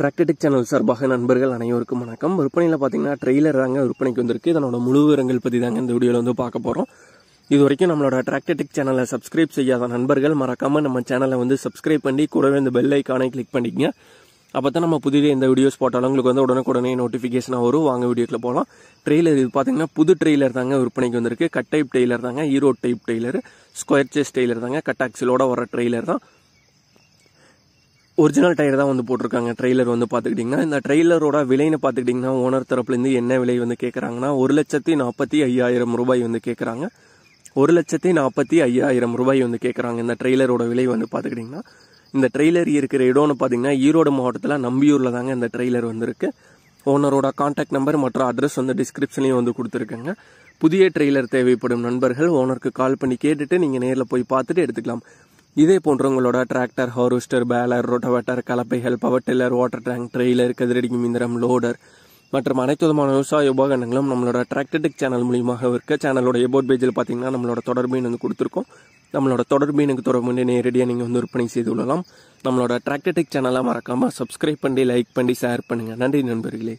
டிராக்டடிக் channel சார்பாக நண்பர்கள் அனைவருக்கும் வணக்கம். விற்பனையில் பார்த்தீங்கன்னா ட்ரெய்லர் தாங்க விற்பனைக்கு வந்திருக்கு. இதனோட முழு விவரங்கள் பற்றி தாங்க இந்த வீடியோவில் வந்து பார்க்க போகிறோம் இது வரைக்கும் நம்மளோட ட்ராக்டெட்டிக் சேனலை சப்ஸ்கிரைப் செய்யாத நண்பர்கள் மறக்காமல் நம்ம சேனலை வந்து சப்ஸ்கிரைப் பண்ணி கூடவே இந்த பெல் ஐக்கானை கிளிக் பண்ணிக்கங்க. அப்போ தான் நம்ம புதிய இந்த வீடியோஸ் போட்டாலும் உங்களுக்கு வந்து உடனுக்குடனே நோட்டிஃபிகேஷனாக வரும். வாங்க வீடியோக்கில் போகலாம் ட்ரெய்லர் இது பார்த்தீங்கன்னா புது ட்ரெய்லர் தாங்க விற்பனைக்கு வந்திருக்கு. கட் டைப் டெய்லர் தாங்க. ஈரோட் டைப் டெய்லர் ஸ்கொயர் செஸ் டெய்லர் தாங்க. கட் ஆக்சிலோட வர ட்ரெய்லர் தான். ஒரிஜினல் டயர் தான் வந்து போட்டிருக்காங்க. ட்ரெய்லர் வந்து பார்த்துக்கிட்டிங்கன்னா இந்த ட்ரெய்லரோட விலைன்னு பார்த்துக்கிட்டிங்கன்னா ஓனர் தரப்புலேருந்து என்ன விலை வந்து கேட்குறாங்கன்னா ஒரு லட்சத்தி நாற்பத்தி ஐயாயிரம் ரூபாய் வந்து கேட்குறாங்க ஒரு லட்சத்தி நாற்பத்தி ஐயாயிரம் ரூபாய் வந்து கேட்குறாங்க இந்த ட்ரெய்லரோட விலை வந்து பார்த்துக்கிட்டிங்கன்னா இந்த ட்ரெய்லர் இருக்கிற இடம்னு பார்த்தீங்கன்னா ஈரோடு மாவட்டத்தில் நம்பியூரில் தாங்க இந்த ட்ரெய்லர் வந்துருக்கு. ஓனரோட காண்டாக்ட் நம்பர் மற்றும் அட்ரஸ் வந்து டிஸ்கிரிப்ஷன்லேயும் வந்து கொடுத்துருக்கேங்க. புதிய ட்ரெய்லர் தேவைப்படும் நண்பர்கள் ஓனருக்கு கால் பண்ணி கேட்டுட்டு நீங்கள் நேரில் போய் பார்த்துட்டு எடுத்துக்கலாம். இதே போன்ற உங்களோட tractor harvester baler rotavator கலப்பைகள் power tiller water tank trailer கதிரடிக்கும் இயந்திரம் லோடர் மற்றும் அனைத்து விதமான விவசாய உபகரணங்களும் நம்மளோட டிராக்டடிக் சேனல் மூலியமாக இருக்க சேனலோட எபோட் பேஜில் பார்த்தீங்கன்னா நம்மளோட தொடர்பு வந்து கொடுத்துருக்கோம். நம்மளோட தொடர்பு எனக்கு தொடர்பு நேரடியாக நீங்கள் வந்து விற்பனை செய்து கொள்ளலாம். நம்மளோட டிராக்டடிக் சேனலாக மறக்காமல் சப்ஸ்கிரைப் பண்ணி லைக் பண்ணி ஷேர் பண்ணுங்கள் நன்றி நண்பர்களே.